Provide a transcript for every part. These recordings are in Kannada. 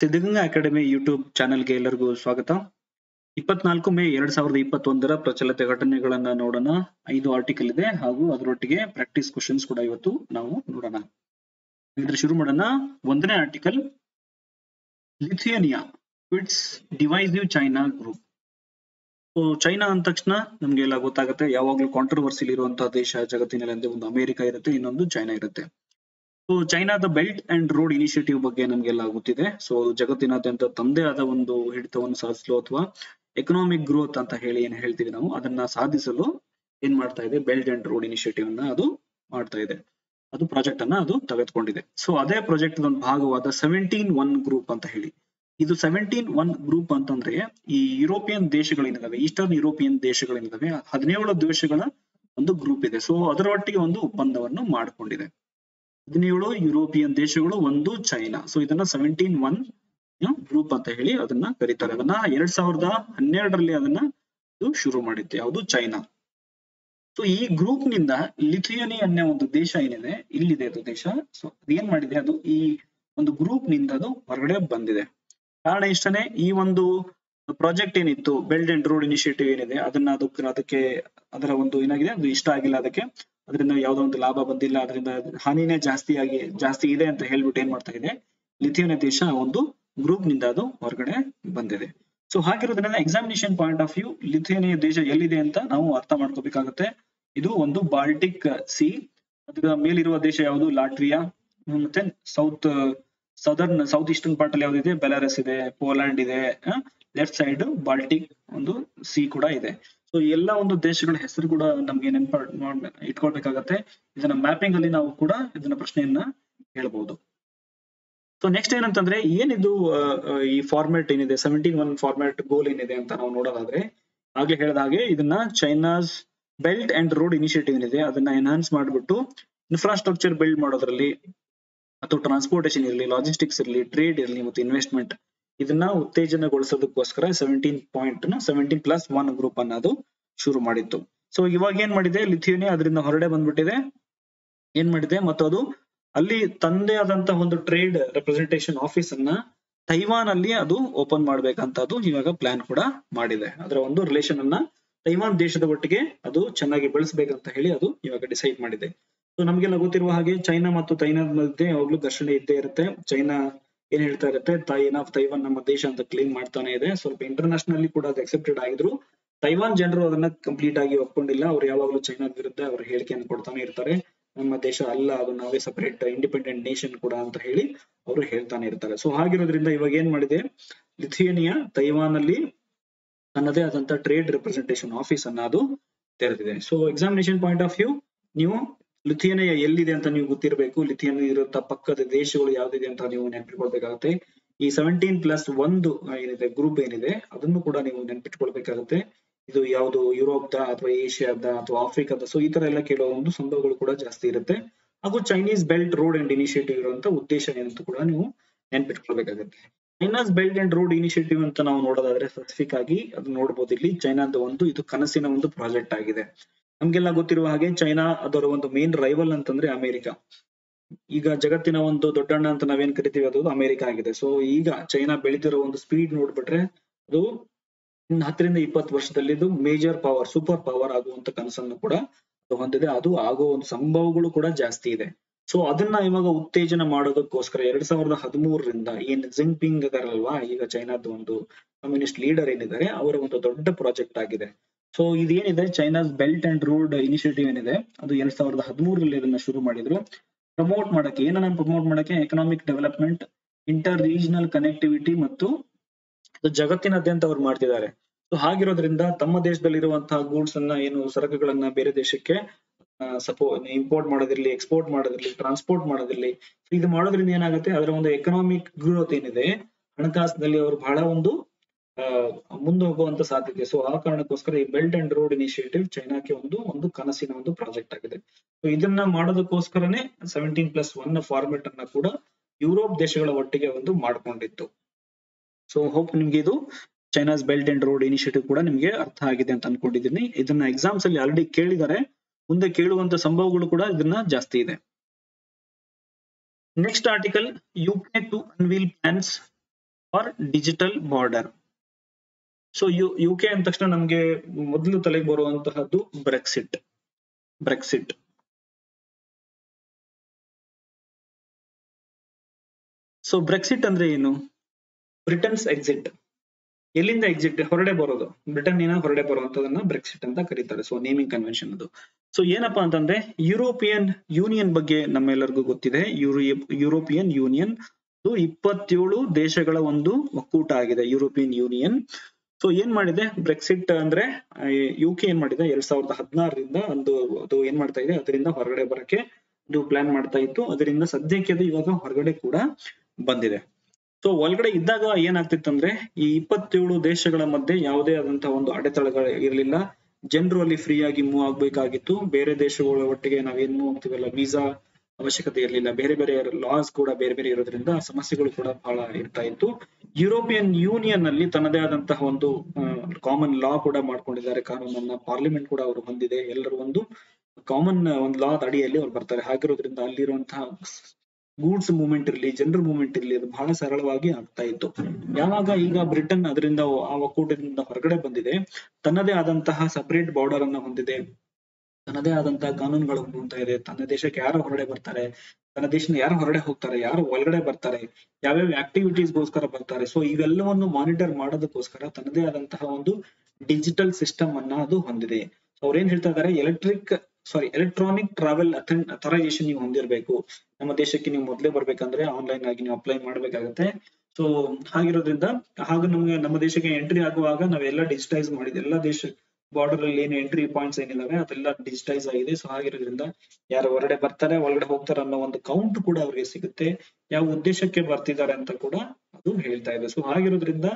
ಸಿದ್ಧಗಂಗಾ ಅಕಾಡೆಮಿ ಯೂಟ್ಯೂಬ್ ಚಾನೆಲ್ಗೆ ಎಲ್ಲರಿಗೂ ಸ್ವಾಗತ. ಇಪ್ಪತ್ನಾಲ್ಕು ಮೇ ಎರಡ್ ಸಾವಿರದ ಇಪ್ಪತ್ತೊಂದರ ಪ್ರಚಲಿತ ಘಟನೆಗಳನ್ನ ನೋಡೋಣ. ಐದು ಆರ್ಟಿಕಲ್ ಇದೆ ಹಾಗೂ ಅದರೊಟ್ಟಿಗೆ ಪ್ರಾಕ್ಟೀಸ್ ಕ್ವಶನ್ಸ್ ಕೂಡ ಇವತ್ತು ನಾವು ನೋಡೋಣ. ಇದ್ರೆ ಶುರು ಮಾಡೋಣ. ಒಂದನೇ article Lithuania quits divisive China group China ಅಂದ ತಕ್ಷಣ ನಮ್ಗೆ ಎಲ್ಲ ಗೊತ್ತಾಗುತ್ತೆ, ಯಾವಾಗ್ಲೂ ಕಾಂಟ್ರವರ್ಸಿಲ್ ಇರುವಂತಹ ದೇಶ ಜಗತ್ತಿನಲ್ಲಿ ಅಂದ್ರೆ ಒಂದು ಅಮೆರಿಕ ಇರುತ್ತೆ, ಇನ್ನೊಂದು ಚೈನಾ ಇರುತ್ತೆ. ಸೊ ಚೈನಾದ ಬೆಲ್ಟ್ ಅಂಡ್ ರೋಡ್ ಇನಿಷಿಯೇಟಿವ್ ಬಗ್ಗೆ ನಮ್ಗೆಲ್ಲ ಗೊತ್ತಿದೆ. ಸೊ ಜಗತ್ತಿನಾದ್ಯಂತ ತಂದೆ ಆದ ಒಂದು ಹಿಡಿತವನ್ನು ಸಾಧಿಸಲು ಅಥವಾ ಎಕನಾಮಿಕ್ ಗ್ರೋತ್ ಅಂತ ಹೇಳಿ ಏನ್ ಹೇಳ್ತೀವಿ ನಾವು, ಅದನ್ನ ಸಾಧಿಸಲು ಏನ್ ಮಾಡ್ತಾ ಇದೆ? ಬೆಲ್ಟ್ ಅಂಡ್ ರೋಡ್ ಇನಿಷಿಯೇಟಿವ್ ಅನ್ನ ಅದು ಮಾಡ್ತಾ ಇದೆ. ಅದು ಪ್ರಾಜೆಕ್ಟ್ ಅನ್ನ ಅದು ತೆಗೆದುಕೊಂಡಿದೆ. ಸೊ ಅದೇ ಪ್ರಾಜೆಕ್ಟ್ ಒಂದು ಭಾಗವಾದ ಸೆವೆಂಟೀನ್ ಒನ್ ಗ್ರೂಪ್ ಅಂತ ಹೇಳಿ. ಇದು ಸೆವೆಂಟೀನ್ ಒನ್ ಗ್ರೂಪ್ ಅಂತಂದ್ರೆ ಈ ಯುರೋಪಿಯನ್ ದೇಶಗಳೇನಿದಾವೆ ಈಸ್ಟರ್ನ್ ಯುರೋಪಿಯನ್ ದೇಶಗಳೇನಿದಾವೆ ಹದಿನೇಳು ದೇಶಗಳ ಒಂದು ಗ್ರೂಪ್ ಇದೆ. ಸೊ ಅದರೊಟ್ಟಿಗೆ ಒಂದು ಒಪ್ಪಂದವನ್ನು ಮಾಡಿಕೊಂಡಿದೆ. ಹದಿನೇಳು ಯುರೋಪಿಯನ್ ದೇಶಗಳು, ಒಂದು ಚೈನಾ. ಸೊ ಇದನ್ನ ಸೆವೆಂಟೀನ್ ಒನ್ ಗ್ರೂಪ್ ಅಂತ ಹೇಳಿ ಅದನ್ನ ಕರೀತಾರೆ. ಅದನ್ನ ಎರಡ್ ಸಾವಿರದ ಹನ್ನೆರಡರಲ್ಲಿ ಅದನ್ನ ಶುರು ಮಾಡಿತ್ತು. ಯಾವುದು? ಚೈನಾ. ಸೊ ಈ ಗ್ರೂಪ್ನಿಂದ ಲಿಥಿಯನಿ ಅನ್ನೋ ಒಂದು ದೇಶ ಏನಿದೆ, ಇಲ್ಲಿದೆ ಅದು ದೇಶ. ಸೊ ಏನ್ ಮಾಡಿದೆ? ಅದು ಈ ಒಂದು ಗ್ರೂಪ್ನಿಂದ ಅದು ಹೊರಗಡೆ ಬಂದಿದೆ. ಕಾರಣ ಇಷ್ಟನೇ ಈ ಒಂದು ಪ್ರಾಜೆಕ್ಟ್ ಏನಿತ್ತು ಬೆಲ್ಟ್ ಅಂಡ್ ರೋಡ್ ಇನಿಷಿಯೇಟಿವ್ ಏನಿದೆ, ಅದನ್ನ ಅದಕ್ಕೆ ಅದರ ಒಂದು ಏನಾಗಿದೆ? ಅದು ಇಷ್ಟ ಆಗಿಲ್ಲ ಅದಕ್ಕೆ. ಅದರಿಂದ ಯಾವ್ದೋ ಒಂದು ಲಾಭ ಬಂದಿಲ್ಲ, ಅದರಿಂದ ಹಾನಿನೇ ಜಾಸ್ತಿ ಆಗಿ, ಜಾಸ್ತಿ ಇದೆ ಅಂತ ಹೇಳ್ಬಿಟ್ಟು ಏನ್ ಮಾಡ್ತಾ ಇದೆ? ಲಿಥಿಯೋನೆ ದೇಶ ಒಂದು ಗ್ರೂಪ್ನಿಂದ ಅದು ಹೊರಗಡೆ ಬಂದಿದೆ. So ಹಾಗಿರೋದ್ರಿಂದ examination point of view Lithuania ದೇಶ ಎಲ್ಲಿದೆ ಅಂತ ನಾವು ಅರ್ಥ ಮಾಡ್ಕೋಬೇಕಾಗುತ್ತೆ. ಇದು ಒಂದು ಬಾಲ್ಟಿಕ್ ಸಿ ಅದರ ಮೇಲಿರುವ ದೇಶ ಯಾವುದು? ಲಾಟ್ವಿಯಾ ಮತ್ತೆ south southern south eastern part ಅಲ್ಲಿ ಯಾವ್ದಿದೆ? ಬೆಲಾರಸ್ ಇದೆ ಪೋಲ್ಯಾಂಡ್ ಇದೆ ಲೆಫ್ಟ್ ಸೈಡ್ ಬಾಲ್ಟಿಕ್ ಒಂದು ಸಿ ಕೂಡ ಇದೆ. ಸೊ ಎಲ್ಲ ಒಂದು ದೇಶಗಳ ಹೆಸರು ಕೂಡ ನಮ್ಗೆ ನೆನಪ ಇಟ್ಕೊಳ್ಬೇಕಾಗತ್ತೆ. ಇದನ್ನ ಮ್ಯಾಪಿಂಗ್ ಅಲ್ಲಿ ನಾವು ಕೂಡ ಇದನ್ನ ಪ್ರಶ್ನೆಯನ್ನ ಹೇಳ್ಬಹುದು ಸೊ ನೆಕ್ಸ್ಟ್ ಏನಂತಂದ್ರೆ, ಏನಿದು ಈ ಫಾರ್ಮ್ಯಾಟ್ ಏನಿದೆ? ಸೆವೆಂಟೀನ್ ಒನ್ ಫಾರ್ಮ್ಯಾಟ್ ಗೋಲ್ ಏನಿದೆ ಅಂತ ನಾವು ನೋಡೋದಾದ್ರೆ ಆಗ್ಲೇ ಹೇಳಿದ ಹಾಗೆ ಇದನ್ನ China's belt and road initiative ಏನಿದೆ, ಅದನ್ನ ಎನ್ಹಾನ್ಸ್ ಮಾಡಿಬಿಟ್ಟು ಇನ್ಫ್ರಾಸ್ಟ್ರಕ್ಚರ್ ಬಿಲ್ಡ್ ಮಾಡೋದ್ರಲ್ಲಿ, ಅಥವಾ ಟ್ರಾನ್ಸ್ಪೋರ್ಟೇಷನ್ ಇರಲಿ ಲಾಜಿಸ್ಟಿಕ್ಸ್ ಇರಲಿ ಟ್ರೇಡ್ ಇರಲಿ, ಮತ್ತು ಇನ್ವೆಸ್ಟ್ಮೆಂಟ್ ಇದನ್ನ ಉತ್ತೇಜನಗೊಳಿಸೋದಕ್ಕೋಸ್ಕರ ಸೆವೆಂಟೀನ್ ಪಾಯಿಂಟ್ನ ಸೆವೆಂಟೀನ್ ಪ್ಲಸ್ ಒನ್ ಗ್ರೂಪ್ ಅನ್ನ ಅದು ಶುರು ಮಾಡಿತ್ತು. ಸೊ ಇವಾಗ ಏನ್ ಮಾಡಿದೆ? ಲಿಥಿಯೋನಿ ಅದರಿಂದ ಹೊರಡೆ ಬಂದ್ಬಿಟ್ಟಿದೆ. ಏನ್ ಮಾಡಿದೆ? ಮತ್ತು ಅದು ಅಲ್ಲಿ ತಂದೆ ಆದಂತಹ ಒಂದು ಟ್ರೇಡ್ ರೆಪ್ರೆಸೆಂಟೇಷನ್ ಆಫೀಸ್ ಅನ್ನ ತೈವಾನ್ ಅಲ್ಲಿ ಅದು ಓಪನ್ ಮಾಡ್ಬೇಕಂತ ಅದು ಇವಾಗ ಪ್ಲಾನ್ ಕೂಡ ಮಾಡಿದೆ. ಅದರ ಒಂದು ರಿಲೇಷನ್ ಅನ್ನ ತೈವಾನ್ ದೇಶದ ಒಟ್ಟಿಗೆ ಅದು ಚೆನ್ನಾಗಿ ಬೆಳೆಸಬೇಕಂತ ಹೇಳಿ ಅದು ಇವಾಗ ಡಿಸೈಡ್ ಮಾಡಿದೆ. ಸೊ ನಮ್ಗೆಲ್ಲ ಗೊತ್ತಿರುವ ಹಾಗೆ ಚೈನಾ ಮತ್ತು ತೈನಾದ ಮಧ್ಯೆ ಯಾವಾಗ್ಲೂ ಘರ್ಷಣೆ ಇದ್ದೇ ಇರುತ್ತೆ. ಚೈನಾ ಏನ್ ಹೇಳ್ತಾ ಇರುತ್ತೆ ತೈನ್ ಆಫ್ ತೈವಾನ್ ನಮ್ಮ ದೇಶ ಅಂತ ಕ್ಲೇಮ್ ಮಾಡ್ತಾನೆ ಇದೆ. ಸ್ವಲ್ಪ ಇಂಟರ್ನ್ಯಾಷನಲಿ ಕೂಡ ಅದು ಅಕ್ಸೆಪ್ಟೆಡ್ ಆಗಿದ್ರು. ತೈವಾನ್ ಜನರು ಅದನ್ನ ಕಂಪ್ಲೀಟ್ ಆಗಿ ಒಪ್ಕೊಂಡಿಲ್ಲ. ಅವ್ರು ಯಾವಾಗ್ಲೂ ಚೈನಾ ವಿರುದ್ಧ ಅವ್ರ ಹೇಳಿಕೆಯನ್ನು ಕೊಡ್ತಾನೆ ಇರ್ತಾರೆ. ನಮ್ಮ ದೇಶ ಅಲ್ಲ, ಅದು ನಾವೇ ಸಪರೇಟ್ ಇಂಡಿಪೆಂಡೆಂಟ್ ನೇಷನ್ ಕೂಡ ಅಂತ ಹೇಳಿ ಅವರು ಹೇಳ್ತಾನೆ ಇರ್ತಾರೆ. ಸೊ ಹಾಗಿರೋದ್ರಿಂದ ಇವಾಗ ಏನ್ ಮಾಡಿದೆ? ಲಿಥಿಯನಿಯಾ ತೈವಾನ್ ಅಲ್ಲಿ ತನ್ನದೇ ಆದಂತ ಟ್ರೇಡ್ ರೆಪ್ರೆಸೆಂಟೇಷನ್ ಆಫೀಸ್ ಅನ್ನ ಅದು ತೆರೆದಿದೆ. So examination point of view ನೀವು ಲಿಥಿಯನಿಯಾ ಎಲ್ಲಿದೆ ಅಂತ ನೀವು ಗೊತ್ತಿರಬೇಕು. ಲಿಥಿಯನ್ ಇರುವಂತಹ ಪಕ್ಕದ ದೇಶಗಳು ಯಾವ್ದಿದೆ ಅಂತ ನೀವು ನೆನ್ಪಿಟ್ಕೊಳ್ಬೇಕಾಗುತ್ತೆ. ಈ ಸೆವೆಂಟೀನ್ ಪ್ಲಸ್ ಒಂದು ಏನಿದೆ ಗ್ರೂಪ್ ಏನಿದೆ, ಅದನ್ನು ಕೂಡ ನೀವು ನೆನ್ಪಿಟ್ಕೊಳ್ಬೇಕಾಗುತ್ತೆ. ಇದು ಯಾವುದು, ಯುರೋಪ್ದ ಅಥವಾ ಏಷ್ಯಾದ ಅಥವಾ ಆಫ್ರಿಕಾದ ಸೊ ಈ ತರ ಎಲ್ಲ ಕೇಳೋ ಒಂದು ಸಂಭವಗಳು ಕೂಡ ಜಾಸ್ತಿ ಇರುತ್ತೆ. ಹಾಗೂ Chinese belt road and initiative ಇರುವಂತಹ ಉದ್ದೇಶ ಏನಂತ ಕೂಡ ನೀವು ನೆನ್ಪಿಟ್ಕೊಳ್ಬೇಕಾಗುತ್ತೆ. China's belt and road initiative ಅಂತ ನಾವು ನೋಡೋದಾದ್ರೆ ಸ್ಪೆಸಿಫಿಕ್ ಆಗಿ ಅದು ನೋಡಬಹುದು ಇಲ್ಲಿ. ಚೈನಾದ ಒಂದು, ಇದು ಕನಸಿನ ಒಂದು ಪ್ರಾಜೆಕ್ಟ್ ಆಗಿದೆ. ನಮ್ಗೆಲ್ಲ ಗೊತ್ತಿರುವ ಹಾಗೆ ಚೈನಾ ಅದರ ಒಂದು ಮೇನ್ ರೈವಲ್ ಅಂತಂದ್ರೆ ಅಮೆರಿಕ. ಈಗ ಜಗತ್ತಿನ ಒಂದು ದೊಡ್ಡಣ್ಣ ಅಂತ ನಾವೇನ್ ಕರಿತೀವಿ ಅದು ಅಮೆರಿಕ ಆಗಿದೆ. ಸೊ ಈಗ ಚೈನಾ ಬೆಳೀತಿರೋ ಒಂದು ಸ್ಪೀಡ್ ನೋಡ್ಬಿಟ್ರೆ ಅದು ಹತ್ತರಿಂದ ಇಪ್ಪತ್ತು ವರ್ಷದಲ್ಲಿ ಇದು ಮೇಜರ್ ಪವರ್ ಸೂಪರ್ ಪವರ್ ಆಗುವಂತ ಕನಸನ್ನು ಕೂಡ ಹೊಂದಿದೆ. ಅದು ಆಗೋ ಒಂದು ಸಂಭವಗಳು ಕೂಡ ಜಾಸ್ತಿ ಇದೆ. ಸೊ ಅದನ್ನ ಇವಾಗ ಉತ್ತೇಜನ ಮಾಡೋದಕ್ಕೋಸ್ಕರ ಎರಡ್ ಸಾವಿರದ ಹದಿಮೂರರಿಂದ ಏನ್ ಜಿಂಗ್ಪಿಂಗ್ ಇದಾರಲ್ವಾ ಈಗ ಚೈನಾದ ಒಂದು ಕಮ್ಯುನಿಸ್ಟ್ ಲೀಡರ್ ಏನಿದ್ದಾರೆ, ಅವರ ಒಂದು ದೊಡ್ಡ ಪ್ರಾಜೆಕ್ಟ್ ಆಗಿದೆ. So ಇದೇನಿದೆ? China's belt and road initiative ಏನಿದೆ? ಅದು ಎರಡ್ ಸಾವಿರದ ಹದಿಮೂರರಲ್ಲಿ ಇದನ್ನ ಶುರು ಮಾಡಿದ್ರು. ಪ್ರಮೋಟ್ ಮಾಡಕ್ಕೆ, ಏನನ್ನ ಪ್ರಮೋಟ್ ಮಾಡಕ್ಕೆ? Economic development inter regional connectivity ಮತ್ತು ಜಗತ್ತಿನಾದ್ಯಂತ ಅವ್ರು ಮಾಡ್ತಿದ್ದಾರೆ. ಸೊ ಹಾಗಿರೋದ್ರಿಂದ ತಮ್ಮ ದೇಶದಲ್ಲಿ ಇರುವಂತಹ ಗೂಡ್ಸ್ ಅನ್ನ, ಏನು ಸರಕುಗಳನ್ನ ಬೇರೆ ದೇಶಕ್ಕೆ ಸಪೋ ಇಂಪೋರ್ಟ್ ಮಾಡೋದಿರ್ಲಿ ಎಕ್ಸ್ಪೋರ್ಟ್ ಮಾಡೋದಿರ್ಲಿ ಟ್ರಾನ್ಸ್ಪೋರ್ಟ್ ಮಾಡೋದಿರ್ಲಿ ಇದು ಮಾಡೋದ್ರಿಂದ ಏನಾಗುತ್ತೆ? ಅದರ ಒಂದು ಎಕನಾಮಿಕ್ ಗ್ರೋತ್ ಏನಿದೆ? ಹಣಕಾಸಿನಲ್ಲಿ ಅವರು ಬಹಳ ಒಂದು ಮುಂದೆ ಹೋಗುವಂತ ಸಾಧ್ಯತೆ. ಸೊ ಆ ಕಾರಣಕ್ಕೋಸ್ಕರ ಈ ಬೆಲ್ಟ್ ಅಂಡ್ ರೋಡ್ ಇನಿಷಿಯೇಟಿವ್ ಚೈನಾಕ್ಕೆ ಒಂದು ಒಂದು ಕನಸಿನ ಒಂದು ಪ್ರಾಜೆಕ್ಟ್ ಆಗಿದೆ. ಸೊ ಇದನ್ನ ಮಾಡೋದಕ್ಕೋಸ್ಕರನೇ ಸೆವೆಂಟೀನ್ ಪ್ಲಸ್ ಒನ್ ಫಾರ್ಮೆಟ್ ಅನ್ನ ಕೂಡ ಯುರೋಪ್ ದೇಶಗಳ ಒಟ್ಟಿಗೆ ಒಂದು ಮಾಡ್ಕೊಂಡಿತ್ತು. ಸೊ ಹೋಪ್ ನಿಮ್ಗೆ ಇದು China's belt and road initiative ಕೂಡ ನಿಮ್ಗೆ ಅರ್ಥ ಆಗಿದೆ ಅಂತ ಅನ್ಕೊಂಡಿದ್ದೀನಿ. ಇದನ್ನ ಎಕ್ಸಾಮ್ಸ್ ಅಲ್ಲಿ ಆಲ್ರೆಡಿ ಕೇಳಿದ್ದಾರೆ. ಮುಂದೆ ಕೇಳುವಂತ ಸಂಭವಗಳು ಕೂಡ ಇದನ್ನ ಜಾಸ್ತಿ ಇದೆ. Next article UK to unveil plans for digital border so U U K ಅಂದ ತಕ್ಷಣ ನಮ್ಗೆ ಮೊದಲು ತಲೆಗೆ ಬರುವಂತಹದ್ದು ಬ್ರೆಕ್ಸಿಟ್ ಬ್ರೆಕ್ಸಿಟ್ ಸೊ ಬ್ರೆಕ್ಸಿಟ್ ಅಂದ್ರೆ ಏನು? ಬ್ರಿಟನ್ಸ್ ಎಕ್ಸಿಟ್ ಎಲ್ಲಿಂದ ಎಕ್ಸಿಟ್ ಹೊರಡೆ ಬರೋದು. ಬ್ರಿಟನ್ ಏನ ಹೊರಡೆ ಬರುವಂತದನ್ನ ಬ್ರೆಕ್ಸಿಟ್ ಅಂತ ಕರೀತಾರೆ. ಸೊ ನೇಮಿಂಗ್ ಕನ್ವೆನ್ಷನ್ ಅದು. ಸೊ ಏನಪ್ಪಾ ಅಂತಂದ್ರೆ ಯುರೋಪಿಯನ್ ಯೂನಿಯನ್ ಬಗ್ಗೆ ನಮ್ಮೆಲ್ಲರಿಗೂ ಗೊತ್ತಿದೆ. ಯುರೋಪಿಯನ್ ಯೂನಿಯನ್ ಇಪ್ಪತ್ತೇಳು ದೇಶಗಳ ಒಂದು ಒಕ್ಕೂಟ ಆಗಿದೆ. ಯುರೋಪಿಯನ್ ಯೂನಿಯನ್ ಸೊ ಏನ್ ಮಾಡಿದೆ? ಬ್ರೆಕ್ಸಿಟ್ ಅಂದ್ರೆ ಯು ಕೆ ಏನ್ ಮಾಡಿದೆ? ಎರಡ್ ಸಾವಿರದ ಹದಿನಾರರಿಂದ ಒಂದು, ಅದು ಏನ್ ಮಾಡ್ತಾ ಇದೆ? ಅದರಿಂದ ಹೊರಗಡೆ ಬರಕ್ಕೆ ಇದು ಪ್ಲಾನ್ ಮಾಡ್ತಾ ಇತ್ತು. ಅದರಿಂದ ಸದ್ಯಕ್ಕೆ ಅದು ಇವಾಗ ಹೊರಗಡೆ ಕೂಡ ಬಂದಿದೆ. ಸೊ ಒಳಗಡೆ ಇದ್ದಾಗ ಏನಾಗ್ತಿತ್ತು ಅಂದ್ರೆ, ಈ ಇಪ್ಪತ್ತೇಳು ದೇಶಗಳ ಮಧ್ಯೆ ಯಾವುದೇ ಆದಂತಹ ಒಂದು ಅಡೆತಡೆಗಳು ಇರಲಿಲ್ಲ. ಜನರು ಅಲ್ಲಿ ಫ್ರೀ ಆಗಿ ಮೂವ್ ಆಗ್ಬೇಕಾಗಿತ್ತು. ಬೇರೆ ದೇಶಗಳ ಒಟ್ಟಿಗೆ ನಾವೇನ್ ಮೂವ್ ಆಗ್ತೀವಲ್ಲ? ವೀಸಾ ಅವಶ್ಯಕತೆ ಇರಲಿಲ್ಲ. ಬೇರೆ ಬೇರೆ ಲಾಸ್ ಕೂಡ ಬೇರೆ ಬೇರೆ ಇರೋದ್ರಿಂದ ಸಮಸ್ಯೆಗಳು ಕೂಡ ಬಹಳ ಇರ್ತಾ ಇತ್ತು. ಯುರೋಪಿಯನ್ ಯೂನಿಯನ್ ಅಲ್ಲಿ ತನ್ನದೇ ಆದಂತಹ ಒಂದು ಕಾಮನ್ ಲಾ ಕೂಡ ಮಾಡ್ಕೊಂಡಿದ್ದಾರೆ. ಕಾನೂನನ್ನ ಪಾರ್ಲಿಮೆಂಟ್ ಕೂಡ ಅವರು ಹೊಂದಿದೆ. ಎಲ್ಲರೂ ಒಂದು ಕಾಮನ್ ಒಂದು ಲಾ ಅಡಿಯಲ್ಲಿ ಅವ್ರು ಬರ್ತಾರೆ. ಹಾಗಿರೋದ್ರಿಂದ ಅಲ್ಲಿರುವಂತಹ ಗೂಡ್ಸ್ ಮೂವ್ಮೆಂಟ್ ಇರಲಿ ಜನರಲ್ ಮೂವ್ಮೆಂಟ್ ಇರಲಿ, ಅದು ಬಹಳ ಸರಳವಾಗಿ ಆಗ್ತಾ ಇತ್ತು. ಯಾವಾಗ ಈಗ ಬ್ರಿಟನ್ ಅದರಿಂದ ಆ ಒಕ್ಕೂಟದಿಂದ ಹೊರಗಡೆ ಬಂದಿದೆ, ತನ್ನದೇ ಆದಂತಹ ಸಪರೇಟ್ ಬಾರ್ಡರ್ ಅನ್ನ ಹೊಂದಿದೆ. ತನ್ನದೇ ಆದಂತಹ ಕಾನೂನುಗಳು ಅಂತ ಇದೆ. ತನ್ನ ದೇಶಕ್ಕೆ ಯಾರು ಹೊರಡೆ ಬರ್ತಾರೆ? ತನ್ನ ದೇಶದಿಂದ ಯಾರು ಹೊರಡೆ ಹೋಗ್ತಾರೆ? ಯಾರು ಒಳಗಡೆ ಬರ್ತಾರೆ? ಯಾವ್ಯಾವ ಆಕ್ಟಿವಿಟೀಸ್ಗೋಸ್ಕರ ಬರ್ತಾರೆ? ಸೊ ಇವೆಲ್ಲವನ್ನು ಮಾನಿಟರ್ ಮಾಡೋದಕ್ಕೋಸ್ಕರ ತನ್ನದೇ ಆದಂತಹ ಒಂದು ಡಿಜಿಟಲ್ ಸಿಸ್ಟಮ್ ಅನ್ನ ಅದು ಹೊಂದಿದೆ. ಅವ್ರೇನ್ ಹೇಳ್ತಾ ಇದಾರೆ? Electric sorry electronic travel authorization ನೀವು ಹೊಂದಿರಬೇಕು. ನಮ್ಮ ದೇಶಕ್ಕೆ ನೀವು ಮೊದಲೇ ಬರ್ಬೇಕಂದ್ರೆ ಆನ್ಲೈನ್ ಆಗಿ ನೀವು ಅಪ್ಲೈ ಮಾಡ್ಬೇಕಾಗತ್ತೆ. ಸೊ ಹಾಗಿರೋದ್ರಿಂದ, ಹಾಗ ನಮ್ಗೆ, ನಮ್ಮ ದೇಶಕ್ಕೆ ಎಂಟ್ರಿ ಆಗುವಾಗ ನಾವೆಲ್ಲ ಡಿಜಿಟೈಸ್ ಮಾಡಿದ್ವಿ ಎಲ್ಲ ದೇಶ ಬಾರ್ಡರ್ ಅಲ್ಲಿ ಏನು ಎಂಟ್ರಿ ಪಾಯಿಂಟ್ಸ್ ಏನಿದಾವೆ ಅದೆಲ್ಲ ಡಿಜಿಟೈಸ್ ಆಗಿದೆ. ಸೊ ಆಗಿರೋದ್ರಿಂದ ಯಾರು ಹೊರಗಡೆ ಬರ್ತಾರೆ, ಒಳಗಡೆ ಹೋಗ್ತಾರೆ ಅನ್ನೋ ಒಂದು ಕೌಂಟ್ ಕೂಡ ಅವ್ರಿಗೆ ಸಿಗುತ್ತೆ. ಯಾವ ಉದ್ದೇಶಕ್ಕೆ ಬರ್ತಿದ್ದಾರೆ ಅಂತ ಕೂಡ ಅದು ಹೇಳ್ತಾ ಇದೆ. ಸೊ ಆಗಿರೋದ್ರಿಂದ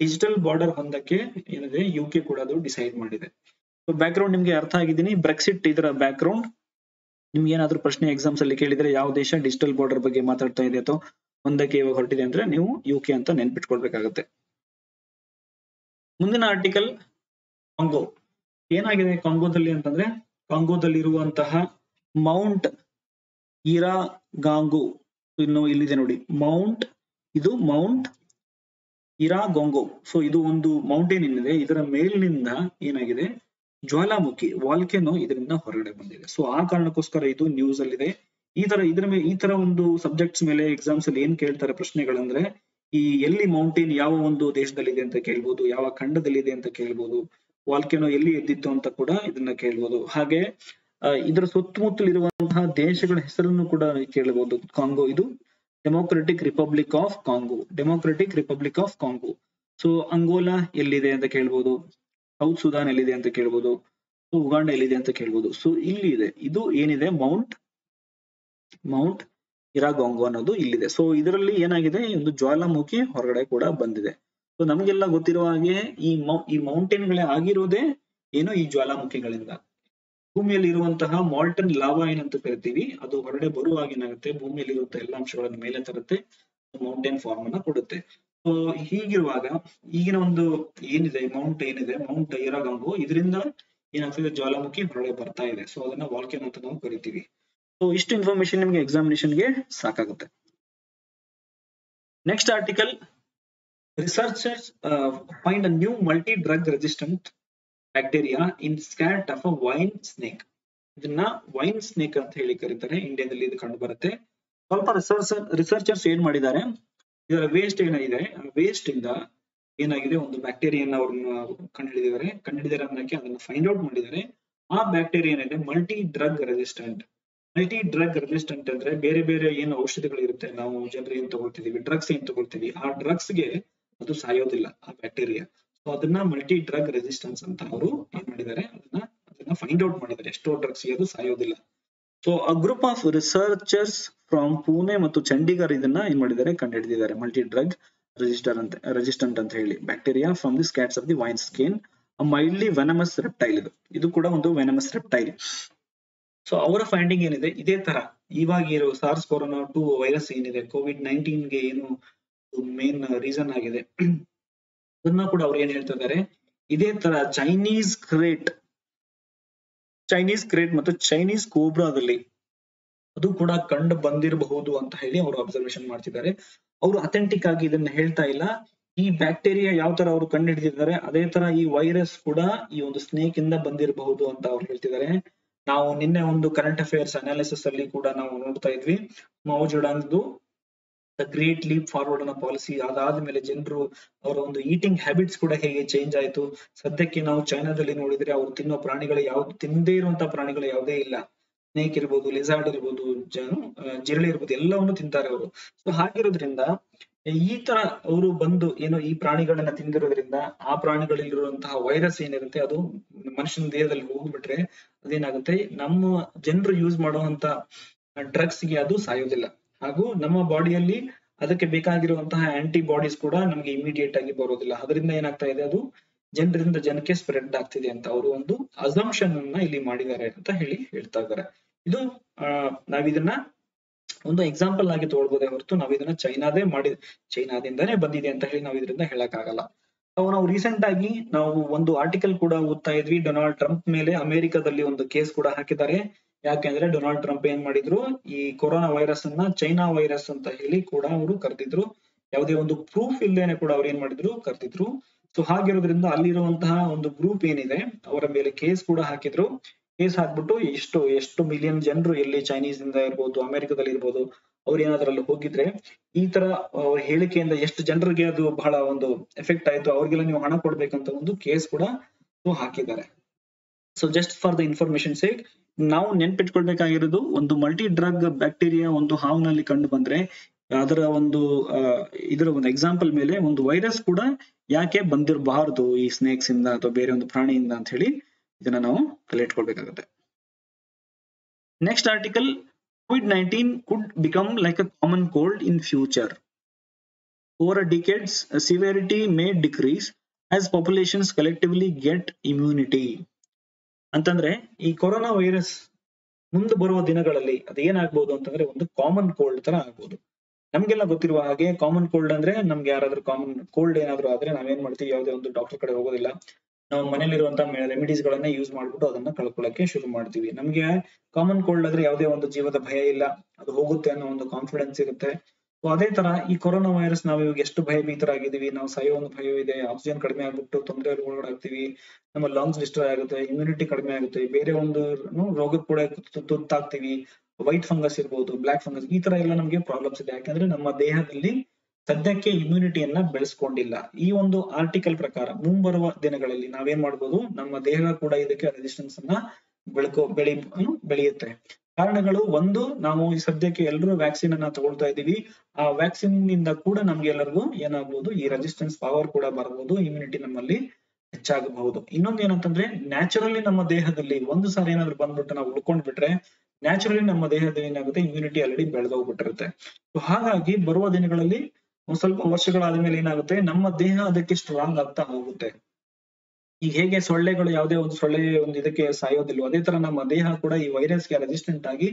ಡಿಜಿಟಲ್ ಬಾರ್ಡರ್ ಹೊಂದಕ್ಕೆ ಏನಿದೆ ಯು ಕೆ ಕೂಡ ಅದು ಡಿಸೈಡ್ ಮಾಡಿದೆ. ಸೊ ಬ್ಯಾಕ್ ಗ್ರೌಂಡ್ ನಿಮ್ಗೆ ಅರ್ಥ ಆಗಿದ್ದೀನಿ. ಬ್ರೆಕ್ಸಿಟ್ ಇದರ ಬ್ಯಾಕ್ ಗ್ರೌಂಡ್ ನಿಮ್ಗೆ ಏನಾದ್ರೂ ಪ್ರಶ್ನೆ ಎಕ್ಸಾಮ್ಸ್ ಅಲ್ಲಿ ಕೇಳಿದ್ರೆ ಯಾವ ದೇಶ ಡಿಜಿಟಲ್ ಬಾರ್ಡರ್ ಬಗ್ಗೆ ಮಾತಾಡ್ತಾ ಇದೆ ಅಥವಾ ಒಂದಕ್ಕೆ ಇವಾಗ ಹೊರಟಿದೆ ಅಂದ್ರೆ ನೀವು ಯು ಕೆ ಅಂತ ನೆನ್ಪಿಟ್ಕೊಳ್ಬೇಕಾಗತ್ತೆ. ಮುಂದಿನ ಆರ್ಟಿಕಲ್ ಕಾಂಗೋ. ಏನಾಗಿದೆ ಕಾಂಗೋದಲ್ಲಿ ಅಂತಂದ್ರೆ ಕಾಂಗೋದಲ್ಲಿ ಇರುವಂತಹ ಮೌಂಟ್ ಇರಾ ಗಾಂಗೋ ಇನ್ನು ಇಲ್ಲಿದೆ ನೋಡಿ. ಮೌಂಟ್, ಇದು ಮೌಂಟ್ ಇರಾ ಗೊಂಗೋ ಸೊ ಇದು ಒಂದು ಮೌಂಟೇನ್ ಏನಿದೆ, ಇದರ ಮೇಲಿನಿಂದ ಏನಾಗಿದೆ, ಜ್ವಾಲಾಮುಖಿ, ವಾಲ್ಕೆನೋ ಇದರಿಂದ ಹೊರಗಡೆ ಬಂದಿದೆ. ಸೊ ಆ ಕಾರಣಕ್ಕೋಸ್ಕರ ಇದು ನ್ಯೂಸ್ ಅಲ್ಲಿ ಇದೆ ಈ ತರ, ಇದ್ರ ಮೇಲೆ ಈ ತರ ಒಂದು ಸಬ್ಜೆಕ್ಟ್ಸ್ ಮೇಲೆ ಎಕ್ಸಾಮ್ಸ್ ಅಲ್ಲಿ ಏನ್ ಕೇಳ್ತಾರೆ ಪ್ರಶ್ನೆಗಳಂದ್ರೆ, ಈ ಎಲ್ಲಿ ಮೌಂಟೇನ್ ಯಾವ ಒಂದು ದೇಶದಲ್ಲಿದೆ ಅಂತ ಕೇಳ್ಬೋದು, ಯಾವ ಖಂಡದಲ್ಲಿದೆ ಅಂತ ಕೇಳ್ಬೋದು ವಾಲ್ಕೆನೋ ಎಲ್ಲಿ ಎದ್ದಿತ್ತು ಅಂತ ಕೂಡ ಇದನ್ನ ಕೇಳ್ಬೋದು. ಹಾಗೆ ಇದರ ಸುತ್ತಮುತ್ತಲಿರುವಂತಹ ದೇಶಗಳ ಹೆಸರನ್ನು ಕೂಡ ಕೇಳಬಹುದು ಕಾಂಗೋ ಇದು Democratic Republic of Congo Democratic Republic of Congo so Angola ಎಲ್ಲಿದೆ ಅಂತ ಕೇಳ್ಬೋದು. ಸೌತ್ ಸುದಾನ್ ಎಲ್ಲಿದೆ ಅಂತ ಕೇಳ್ಬೋದು. ಉಗಾಂಡ ಎಲ್ಲಿದೆ ಅಂತ ಕೇಳ್ಬೋದು. ಸೊ ಇಲ್ಲಿ ಇದೆ. ಇದು ಏನಿದೆ? ಮೌಂಟ್ ಮೌಂಟ್ ಇರಾಗಾಂಗೋ ಅನ್ನೋದು ಇಲ್ಲಿದೆ. ಸೊ ಇದರಲ್ಲಿ ಏನಾಗಿದೆ? ಒಂದು ಜ್ವಾಲಾಮುಖಿ ಹೊರಗಡೆ ಕೂಡ ಬಂದಿದೆ. ನಮಗೆಲ್ಲ ಗೊತ್ತಿರುವ ಹಾಗೆ ಈ ಮೌ, ಈ ಮೌಂಟೇನ್ಗಳೇ ಆಗಿರೋದೇ ಏನು ಈ ಜ್ವಾಲಾಮುಖಿಗಳಿಂದ. ಭೂಮಿಯಲ್ಲಿ ಇರುವಂತಹ ಮಾಲ್ಟನ್ ಲಾವಾ ಏನಂತ ಕರಿತೀವಿ, ಅದು ಹೊರಡೆ ಬರುವಾಗ ಏನಾಗುತ್ತೆ ಭೂಮಿಯಲ್ಲಿ ಇರುವಂತಹ ಎಲ್ಲ ಅಂಶಗಳನ್ನು ಮೇಲೆ ತರುತ್ತೆ, ಮೌಂಟೇನ್ ಫಾರ್ಮ್ ಅನ್ನ ಕೊಡುತ್ತೆ. ಸೊ ಹೀಗಿರುವಾಗ ಈಗಿನ ಒಂದು ಏನಿದೆ, ಮೌಂಟ್ ಏನಿದೆ, ಮೌಂಟ್ ಇರಾಗಂಗು ಇದರಿಂದ ಏನಾಗ್ತದೆ, ಜ್ವಾಲಾಮುಖಿ ಹೊರಡೆ ಬರ್ತಾ ಇದೆ. ಸೊ ಅದನ್ನ ವಾಲ್ಕೆನ್ ಅಂತ ನಾವು ಕರಿತೀವಿ. ಸೊ ಇಷ್ಟು ಇನ್ಫಾರ್ಮೇಶನ್ ನಿಮ್ಗೆ ಎಕ್ಸಾಮಿನೇಷನ್ಗೆ ಸಾಕಾಗುತ್ತೆ. Next article researchers find a new multi drug resistant bacteria in scat of a vine snake ಇದನ್ನ ವೈನ್ ಸ್ನೇಕ್ ಅಂತ ಹೇಳಿ ಕರೀತಾರೆ. ಇಂಡಿಯಾದಲ್ಲಿ ಇದು ಕಂಡು ಬರುತ್ತೆ. ಸ್ವಲ್ಪ ರಿಸರ್ಚ್ ರಿಸರ್ಚರ್ಸ್ ಏನ್ ಮಾಡಿದ್ದಾರೆ? ಇದರ ವೇಸ್ಟ್ ಏನಿದೆ ವೇಸ್ಟ್ ಇಂದ ಏನಾಗಿದೆ? ಒಂದು ಬ್ಯಾಕ್ಟೀರಿಯನ್ನ ಅವ್ರನ್ನ ಕಂಡುಹಿಡಿದಿದ್ದಾರೆ. ಕಂಡುಹಿಡಿದಾರೆ ಅನ್ನಕ್ಕೆ ಅದನ್ನ ಫೈಂಡ್ ಔಟ್ ಮಾಡಿದ್ದಾರೆ. ಆ ಬ್ಯಾಕ್ಟೀರಿಯಾ ಏನಿದೆ? Multi drug resistant multi drug resistant ಅಂದ್ರೆ ಬೇರೆ ಬೇರೆ ಏನು ಔಷಧಿಗಳು ಇರುತ್ತೆ ನಾವು ಜನರು ಏನ್ ತಗೊಳ್ತಿದೀವಿ ಡ್ರಗ್ಸ್ ಏನ್ ತಗೊಳ್ತೀವಿ ಆ ಡ್ರಗ್ಸ್ಗೆ ಅದು ಸಾಯೋದಿಲ್ಲ ಆ ಬ್ಯಾಕ್ಟೀರಿಯಾ ಸೊ ಅದನ್ನ ಮಲ್ಟಿ ಡ್ರಗ್ ರೆಸಿಸ್ಟೆನ್ಸ್ ಅಂತ ಅವರು ಏನ್ ಮಾಡಿದ್ದಾರೆ? ಅದನ್ನ ಅದನ್ನ ಫೈಂಡ್ ಔಟ್ ಮಾಡಿದ್ದಾರೆ. ಎಷ್ಟೋ ಡ್ರಗ್ಸ್ ಅದು ಸಾಯೋದಿಲ್ಲ. So a group of researchers from Pune ಮತ್ತು ಚಂಡೀಗರ್ ಇದನ್ನ ಏನ್ ಮಾಡಿದ್ದಾರೆ? ಕಂಡುಹಿಡಿದಿದ್ದಾರೆ. ಮಲ್ಟಿ ಡ್ರಗ್ ರೆಜಿಸ್ಟರ್ ಅಂತ ರೆಸಿಸ್ಟೆಂಟ್ ಅಂತ ಹೇಳಿ. Bacteria from the scats of the vine skin mildly venomous reptile ಇದು. ಇದು ಕೂಡ ಒಂದು ವೆನಮಸ್ ರೆಪ್ಟೈಲ್ ಸೊ ಅವರ ಫೈಂಡಿಂಗ್ ಏನಿದೆ? ಇದೇ ತರ. ಇವಾಗ ಇರೋ ಸಾರ್ಸ್ ಕೊರೋನಾ ಟು ವೈರಸ್ ಏನಿದೆ? ಕೋವಿಡ್ ನೈನ್ಟೀನ್ಗೆ ಏನು ಮೇನ್ ರೀಸನ್ ಆಗಿದೆ. ಅದನ್ನ ಕೂಡ ಅವ್ರು ಏನ್ ಹೇಳ್ತಾ ಇದ್ದಾರೆ, ಇದೇ ತರ ಚೈನೀಸ್ ಕ್ರೇಟ್ ಚೈನೀಸ್ ಕ್ರೇಟ್ ಮತ್ತು ಚೈನೀಸ್ ಕೋಬ್ರಾದಲ್ಲಿ ಅದು ಕೂಡ ಕಂಡು ಬಂದಿರಬಹುದು ಅಂತ ಹೇಳಿ ಅವರು ಅಬ್ಸರ್ವೇಷನ್ ಮಾಡ್ತಿದ್ದಾರೆ. ಅವರು ಅಥೆಂಟಿಕ್ ಆಗಿ ಇದನ್ನ ಹೇಳ್ತಾ ಇಲ್ಲ. ಈ ಬ್ಯಾಕ್ಟೀರಿಯಾ ಯಾವ ತರ ಅವರು ಹಿಡಿದಿದ್ದಾರೆ, ಅದೇ ತರ ಈ ವೈರಸ್ ಕೂಡ ಈ ಒಂದು ಸ್ನೇಕ್ ಇಂದ ಬಂದಿರಬಹುದು ಅಂತ ಅವ್ರು ಹೇಳ್ತಿದ್ದಾರೆ. ನಾವು ನಿನ್ನೆ ಒಂದು ಕರೆಂಟ್ ಅಫೇರ್ಸ್ ಅನಾಲಿಸಿಸ್ ಅಲ್ಲಿ ಕೂಡ ನಾವು ನೋಡ್ತಾ ಇದ್ವಿ. ಮೌಜುಡಾನ್ದು ದ ಗ್ರೇಟ್ ಲೀಪ್ ಫಾರ್ವರ್ಡ್ ಅನ್ನೋ ಪಾಲಿಸಿ ಅದಾದ್ಮೇಲೆ ಜನರು ಅವರ ಒಂದು ಈಟಿಂಗ್ ಹ್ಯಾಬಿಟ್ಸ್ ಕೂಡ ಹೇಗೆ ಚೇಂಜ್ ಆಯ್ತು. ಸದ್ಯಕ್ಕೆ ನಾವು ಚೈನಾದಲ್ಲಿ ನೋಡಿದ್ರೆ ಅವರು ತಿನ್ನೋ ಪ್ರಾಣಿಗಳು ಯಾವ್ದು, ತಿಂದೇ ಇರುವಂತಹ ಪ್ರಾಣಿಗಳು ಯಾವುದೇ ಇಲ್ಲ. ಸ್ನೇಕ್ ಇರ್ಬೋದು ಲಿಸಾರ್ಡ್ ಇರ್ಬೋದು ಜಿರಳೆ ಇರ್ಬೋದು, ಎಲ್ಲವನ್ನು ತಿಂತಾರೆ ಅವರು. ಸೊ ಹಾಗಿರೋದ್ರಿಂದ, ಈ ತರ ಅವರು ಬಂದು ಏನೋ ಈ ಪ್ರಾಣಿಗಳನ್ನ ತಿಂದಿರೋದ್ರಿಂದ ಆ ಪ್ರಾಣಿಗಳಲ್ಲಿರುವಂತಹ ವೈರಸ್ ಏನಿರುತ್ತೆ ಅದು ಮನುಷ್ಯನ ದೇಹದಲ್ಲಿ ಹೋಗ್ಬಿಟ್ರೆ ಅದೇನಾಗುತ್ತೆ? ನಮ್ಮ ಜನರು ಯೂಸ್ ಮಾಡುವಂತ ಡ್ರಗ್ಸ್ಗೆ ಅದು ಸಾಯೋದಿಲ್ಲ. ಹಾಗೂ ನಮ್ಮ ಬಾಡಿಯಲ್ಲಿ ಅದಕ್ಕೆ ಬೇಕಾಗಿರುವಂತಹ ಆಂಟಿಬಾಡೀಸ್ ಕೂಡ ನಮಗೆ ಇಮಿಡಿಯೇಟ್ ಆಗಿ ಬರೋದಿಲ್ಲ. ಅದರಿಂದ ಏನಾಗ್ತಾ ಇದೆ ಅದು? ಜನರಿಂದ ಜನಕ್ಕೆ ಸ್ಪ್ರೆಡ್ ಆಗ್ತಿದೆ ಅಂತ ಅವರು ಒಂದು ಅಸಂಪ್ಷನ್ ಅನ್ನ ಇಲ್ಲಿ ಮಾಡಿದ್ದಾರೆ ಅಂತ ಹೇಳಿ ಹೇಳ್ತಾ ಇದ್ದಾರೆ. ಇದು ನಾವಿದನ್ನ ಒಂದು ಎಕ್ಸಾಂಪಲ್ ಆಗಿ ತಗೊಳ್ಬೋದೇ ಹೊರತು ನಾವಿದನ್ನ ಚೈನಾದೇ ಮಾಡಿ ಚೈನಾದಿಂದಾನೇ ಬಂದಿದೆ ಅಂತ ಹೇಳಿ ನಾವು ಇದರಿಂದ ಹೇಳಕ್ ಆಗಲ್ಲ ನಾವು ರೀಸೆಂಟ್ ಆಗಿ ನಾವು ಒಂದು ಆರ್ಟಿಕಲ್ ಕೂಡ ಓದ್ತಾ ಇದ್ವಿ. ಡೊನಾಲ್ಡ್ ಟ್ರಂಪ್ ಮೇಲೆ ಅಮೆರಿಕದಲ್ಲಿ ಒಂದು ಕೇಸ್ ಕೂಡ ಹಾಕಿದ್ದಾರೆ. ಯಾಕೆಂದ್ರೆ ಡೊನಾಲ್ಡ್ ಟ್ರಂಪ್ ಏನ್ ಮಾಡಿದ್ರು? ಈ ಕೊರೋನಾ ವೈರಸ್ ಅನ್ನ ಚೈನಾ ವೈರಸ್ ಅಂತ ಹೇಳಿ ಕೂಡ ಅವರು ಕರೆದಿದ್ರು. ಯಾವುದೇ ಒಂದು ಪ್ರೂಫ್ ಇಲ್ಲದೇನೆ ಕೂಡ ಅವ್ರು ಏನ್ ಮಾಡಿದ್ರು? ಕರೆದಿದ್ರು. ಸೊ ಹಾಗಿರೋದ್ರಿಂದ ಅಲ್ಲಿರುವಂತಹ ಒಂದು ಗ್ರೂಪ್ ಏನಿದೆ, ಅವರ ಮೇಲೆ ಕೇಸ್ ಕೂಡ ಹಾಕಿದ್ರು. ಕೇಸ್ ಹಾಕ್ಬಿಟ್ಟು ಎಷ್ಟು ಎಷ್ಟು ಮಿಲಿಯನ್ ಜನರು ಎಲ್ಲಿ ಚೈನೀಸ್ ಇಂದ ಇರ್ಬೋದು ಅಮೆರಿಕದಲ್ಲಿ ಇರ್ಬೋದು, ಅವ್ರು ಏನಾದ್ರಲ್ಲಿ ಹೋಗಿದ್ರೆ, ಈ ತರ ಅವ್ರ ಹೇಳಿಕೆಯಿಂದ ಎಷ್ಟು ಜನರಿಗೆ ಅದು ಬಹಳ ಒಂದು ಎಫೆಕ್ಟ್ ಆಯ್ತು, ಅವ್ರಿಗೆಲ್ಲ ನೀವು ಹಣ ಕೊಡ್ಬೇಕಂತ ಒಂದು ಕೇಸ್ ಕೂಡ ಹಾಕಿದ್ದಾರೆ. So just for the information sake ನಾವು ನೆನ್ಪಿಟ್ಕೊಳ್ಬೇಕಾಗಿರೋದು ಒಂದು ಮಲ್ಟಿ ಡ್ರಗ್ ಬ್ಯಾಕ್ಟೀರಿಯಾ ಒಂದು ಹಾವಿನಲ್ಲಿ ಕಂಡು ಬಂದ್ರೆ, ಅದರ ಒಂದು ಇದರ ಒಂದು ಎಕ್ಸಾಂಪಲ್ ಮೇಲೆ ಒಂದು ವೈರಸ್ ಕೂಡ ಯಾಕೆ ಬಂದಿರಬಾರದು ಈ ಸ್ನೇಕ್ಸ್ ಇಂದ ಅಥವಾ ಬೇರೆ ಒಂದು ಪ್ರಾಣಿಯಿಂದ ಅಂತ ಹೇಳಿ ಇದನ್ನ ನಾವು ತಲೆ next article COVID nineteen could become like a common cold in future over a decades severity may decrease as populations collectively get immunity ಅಂತಂದ್ರೆ ಈ ಕೊರೋನಾ ವೈರಸ್ ಮುಂದೆ ಬರುವ ದಿನಗಳಲ್ಲಿ ಅದು ಏನಾಗ್ಬಹುದು ಅಂತಂದ್ರೆ ಒಂದು ಕಾಮನ್ ಕೋಲ್ಡ್ ತರ ಆಗ್ಬೋದು. ನಮ್ಗೆಲ್ಲ ಗೊತ್ತಿರುವ ಹಾಗೆ ಕಾಮನ್ ಕೋಲ್ಡ್ ಅಂದ್ರೆ ನಮ್ಗೆ ಯಾರಾದ್ರೂ ಕಾಮನ್ ಕೋಲ್ಡ್ ಏನಾದ್ರು ಆದ್ರೆ ನಾವೇನ್ ಮಾಡ್ತೀವಿ, ಯಾವುದೇ ಒಂದು ಡಾಕ್ಟರ್ ಕಡೆ ಹೋಗೋದಿಲ್ಲ. ನಾವು ಮನೇಲಿರುವಂತಹ ರೆಮಿಡೀಸ್ ಗಳನ್ನ ಯೂಸ್ ಮಾಡ್ಬಿಟ್ಟು ಅದನ್ನ ಕಳ್ಕೊಳ್ಳಕ್ಕೆ ಶುರು ಮಾಡ್ತೀವಿ. ನಮ್ಗೆ ಕಾಮನ್ ಕೋಲ್ಡ್ ಆದ್ರೆ ಯಾವುದೇ ಒಂದು ಜೀವದ ಭಯ ಇಲ್ಲ. ಅದು ಹೋಗುತ್ತೆ ಅನ್ನೋ ಒಂದು ಕಾನ್ಫಿಡೆನ್ಸ್ ಇರುತ್ತೆ. ಅದೇ ತರ ಈ ಕೊರೋನಾ ವೈರಸ್ ನಾವು ಇವಾಗ ಎಷ್ಟು ಭಯಭೀತರಾಗಿದ್ದೀವಿ, ನಾವು ಸಾಯೋ ಒಂದು ಭಯ ಇದೆ ಆಕ್ಸಿಜನ್ ಕಡಿಮೆ ಆಗ್ಬಿಟ್ಟು ತೊಂದರೆ ಒಳಗಾಗ್ತೀವಿ ನಮ್ಮ ಲಂಗ್ಸ್ ಡಿಸ್ಟ್ರಾಯ್ ಆಗುತ್ತೆ ಇಮ್ಯುನಿಟಿ ಕಡಿಮೆ ಆಗುತ್ತೆ, ಬೇರೆ ಒಂದು ರೋಗಕ್ಕೆ ಕೂಡ ತುತ್ತಾಗ್ತೀವಿ ವೈಟ್ ಫಂಗಸ್ ಇರ್ಬೋದು ಬ್ಲಾಕ್ ಫಂಗಸ್ ಈ ತರ ಎಲ್ಲ ನಮ್ಗೆ ಪ್ರಾಬ್ಲಮ್ಸ್ ಇದೆ. ಯಾಕಂದ್ರೆ ನಮ್ಮ ದೇಹದಲ್ಲಿ ಸದ್ಯಕ್ಕೆ ಇಮ್ಯುನಿಟಿಯನ್ನ ಬೆಳೆಸ್ಕೊಂಡಿಲ್ಲ. ಈ ಒಂದು ಆರ್ಟಿಕಲ್ ಪ್ರಕಾರ ಮುಂಬರುವ ದಿನಗಳಲ್ಲಿ ನಾವೇನ್ ಮಾಡ್ಬೋದು, ನಮ್ಮ ದೇಹ ಕೂಡ ಇದಕ್ಕೆ ರೆಸಿಸ್ಟೆನ್ಸ್ ಅನ್ನ ಬೆಳ್ಕೊ, ಬೆಳಿ ಬೆಳೆಯುತ್ತೆ. ಕಾರಣಗಳು ಒಂದು, ನಾವು ಈ ಸದ್ಯಕ್ಕೆ ಎಲ್ಲರೂ ವ್ಯಾಕ್ಸಿನ್ ಅನ್ನ ತಗೊಳ್ತಾ ಇದ್ದೀವಿ. ಆ ವ್ಯಾಕ್ಸಿನ್ನಿಂದ ಕೂಡ ನಮ್ಗೆ ಎಲ್ಲರಿಗೂ ಏನಾಗಬಹುದು ಈ ರೆಸಿಸ್ಟೆನ್ಸ್ ಪವರ್ ಕೂಡ ಬರಬಹುದು ಇಮ್ಯುನಿಟಿ ನಮ್ಮಲ್ಲಿ ಹೆಚ್ಚಾಗಬಹುದು. ಇನ್ನೊಂದು ಏನಂತಂದ್ರೆ ನ್ಯಾಚುರಲಿ ನಮ್ಮ ದೇಹದಲ್ಲಿ ಒಂದು ಸಾರಿ ಏನಾದ್ರು ಬಂದ್ಬಿಟ್ಟು ನಾವು ಉಳ್ಕೊಂಡ್ ಬಿಟ್ರೆ ನ್ಯಾಚುರಲಿ ನಮ್ಮ ದೇಹದಲ್ಲಿ ಏನಾಗುತ್ತೆ ಇಮ್ಯುನಿಟಿ ಆಲ್ರೆಡಿ ಬೆಳೆದೋಗ್ಬಿಟ್ಟಿರುತ್ತೆ. ಸೊ ಹಾಗಾಗಿ ಬರುವ ದಿನಗಳಲ್ಲಿ ಒಂದ್ ಸ್ವಲ್ಪ ವರ್ಷಗಳಾದ್ಮೇಲೆ ಏನಾಗುತ್ತೆ, ನಮ್ಮ ದೇಹ ಅದಕ್ಕೆ ಸ್ಟ್ರಾಂಗ್ ಆಗ್ತಾ ಹೋಗುತ್ತೆ. ಈಗ ಹೇಗೆ ಸೊಳ್ಳೆಗಳು ಯಾವುದೇ ಒಂದು ಸೊಳ್ಳೆ ಒಂದು ಇದಕ್ಕೆ ಸಾಯೋದಿಲ್ವ ಅದೇ ತರ ನಮ್ಮ ದೇಹ ಕೂಡ ಈ ವೈರಸ್ಗೆ ರೆಸಿಸ್ಟೆಂಟ್ ಆಗಿ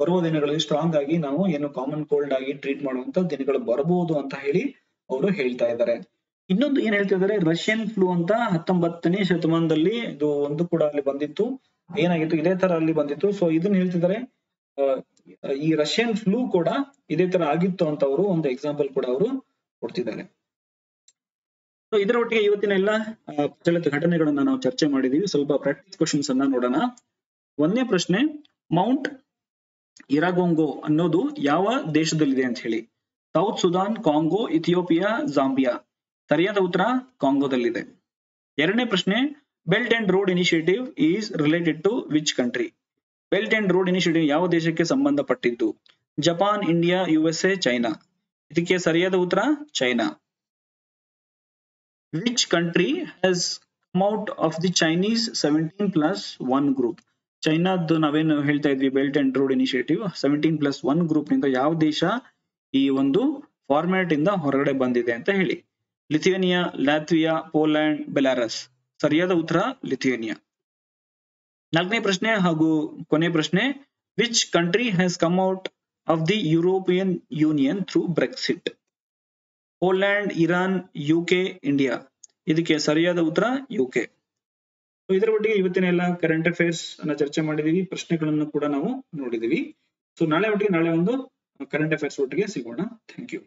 ಬರುವ ದಿನಗಳಲ್ಲಿ ಸ್ಟ್ರಾಂಗ್ ಆಗಿ ನಾವು ಏನು ಕಾಮನ್ ಕೋಲ್ಡ್ ಆಗಿ ಟ್ರೀಟ್ ಮಾಡುವಂತ ದಿನಗಳು ಬರಬಹುದು ಅಂತ ಹೇಳಿ ಅವರು ಹೇಳ್ತಾ ಇದ್ದಾರೆ. ಇನ್ನೊಂದು ಏನ್ ಹೇಳ್ತಾ ಇದ್ದಾರೆ? ರಷ್ಯನ್ ಫ್ಲೂ ಅಂತ ಹತ್ತೊಂಬತ್ತನೇ ಶತಮಾನದಲ್ಲಿ ಇದು ಒಂದು ಕೂಡ ಅಲ್ಲಿ ಬಂದಿತ್ತು. ಏನಾಗಿತ್ತು? ಇದೇ ತರ ಅಲ್ಲಿ ಬಂದಿತ್ತು. ಸೊ ಇದನ್ನ ಹೇಳ್ತಿದ್ದಾರೆ ಈ ರಷ್ಯನ್ ಫ್ಲೂ ಕೂಡ ಇದೇ ತರ ಆಗಿತ್ತು ಅಂತ ಅವರು ಒಂದು ಎಕ್ಸಾಂಪಲ್ ಕೂಡ ಅವರು ಕೊಡ್ತಿದ್ದಾರೆ. ಸೊ ಇದರ ಒಟ್ಟಿಗೆ ಇವತ್ತಿನ ಎಲ್ಲ ಪ್ರಚಲಿತ ಘಟನೆಗಳನ್ನ ನಾವು ಚರ್ಚೆ ಮಾಡಿದೀವಿ. ಸ್ವಲ್ಪ ಪ್ರಾಕ್ಟಿಸ್ ಕ್ವಶನ್ಸ್ ಅನ್ನ ನೋಡೋಣ. ಒಂದನೇ ಪ್ರಶ್ನೆ ಮೌಂಟ್ ಇರಾಗೋಂಗೋ ಅನ್ನೋದು ಯಾವ ದೇಶದಲ್ಲಿದೆ ಅಂತ ಹೇಳಿ. South Sudan Congo Ethiopia Zambia ಸರಿಯಾದ ಉತ್ತರ ಕಾಂಗೋದಲ್ಲಿದೆ ಎರಡನೇ ಪ್ರಶ್ನೆ belt and road initiative is related to which country belt and road initiative ಯಾವ ದೇಶಕ್ಕೆ ಸಂಬಂಧಪಟ್ಟಿದ್ದು? ಜಪಾನ್ ಇಂಡಿಯಾ ಯುಎಸ್ಎ ಚೈನಾ ಇದಕ್ಕೆ ಸರಿಯಾದ ಉತ್ತರ China which country has come out of the Chinese seventeen plus one group ಚೈನಾದ್ದು ನಾವೇನು ಹೇಳ್ತಾ ಇದ್ವಿ belt and road initiative seventeen plus one ಗ್ರೂಪ್ನಿಂದ ಯಾವ ದೇಶ ಈ ಒಂದು ಫಾರ್ಮ್ಯಾಟ್ ಇಂದ ಹೊರಗಡೆ ಬಂದಿದೆ ಅಂತ ಹೇಳಿ. Lithuania Latvia, Poland, Belarus. ಸರಿಯಾದ ಉತ್ತರ ಲಿಥಿಯೇನಿಯಾ ನಾಲ್ಕನೇ ಪ್ರಶ್ನೆ ಹಾಗೂ ಕೊನೆ ಪ್ರಶ್ನೆ which country has come out of the European Union through Brexit Poland, Iran UK India ಇದಕ್ಕೆ ಸರಿಯಾದ ಉತ್ತರ ಯುಕೆ ಇದರ ಒಟ್ಟಿಗೆ ಇವತ್ತಿನ ಎಲ್ಲ ಕರೆಂಟ್ ಅಫೇರ್ಸ್ ಅನ್ನ ಚರ್ಚೆ ಮಾಡಿದೀವಿ. ಪ್ರಶ್ನೆಗಳನ್ನು ಕೂಡ ನಾವು ನೋಡಿದೀವಿ. ಸೊ ನಾಳೆ ಒಟ್ಟಿಗೆ ನಾಳೆ ಒಂದು ಕರೆಂಟ್ ಅಫೇರ್ಸ್ ಒಟ್ಟಿಗೆ ಸಿಗೋಣ. Thank you